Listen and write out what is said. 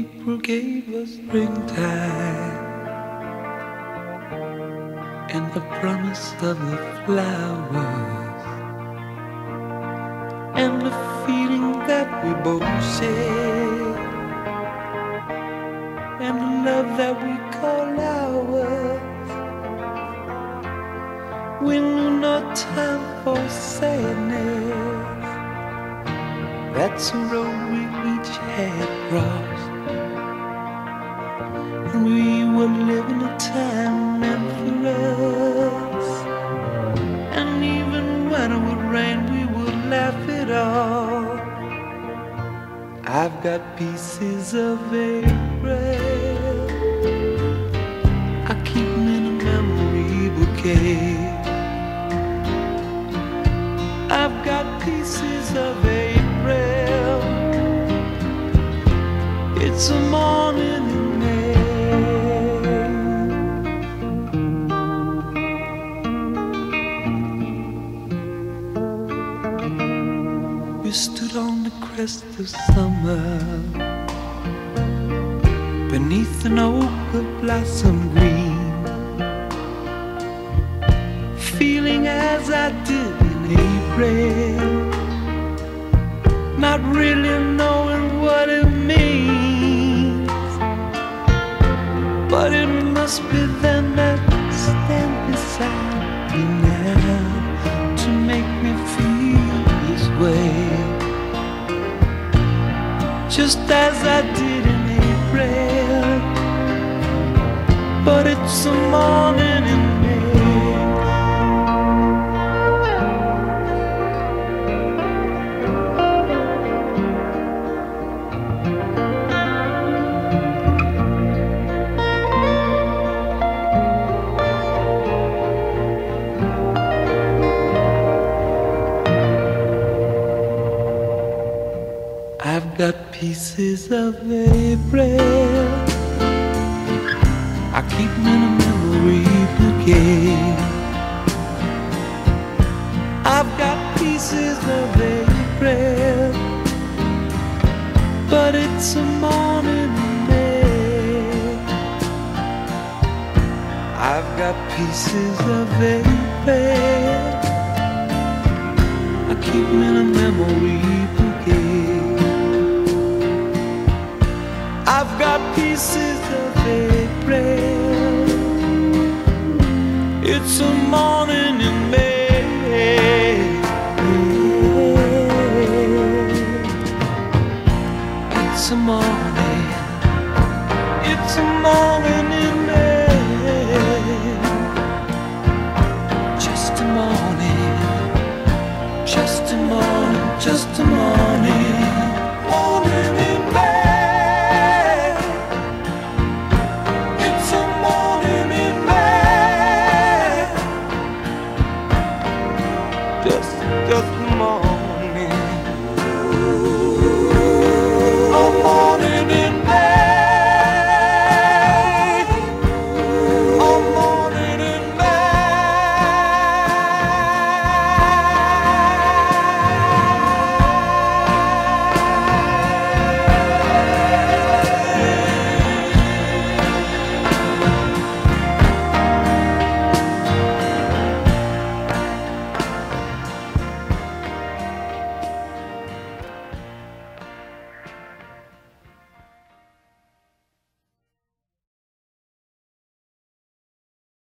gave us springtime and the promise of the flowers and the feeling that we both share and the love that we call ours. We knew no time for sadness. That's a road we each had crossed. When it would rain, we would laugh it off. I've got pieces of April. I keep them in a memory bouquet. I've got pieces of April. It's a morning Stood on the crest of summer. Beneath an oak of blossom green, feeling as I did in April, not really knowing what it means, but it must be them that stand beside me just as I did in April. But it's a morning got pieces of April. I keep them in a memory bouquet. I've got pieces of April, but it's a morning in May. I've got pieces of April. I keep them I've got pieces of April. It's a morning in May. It's a morning. It's a morning in May. Just a morning. Just a morning. Just a morning.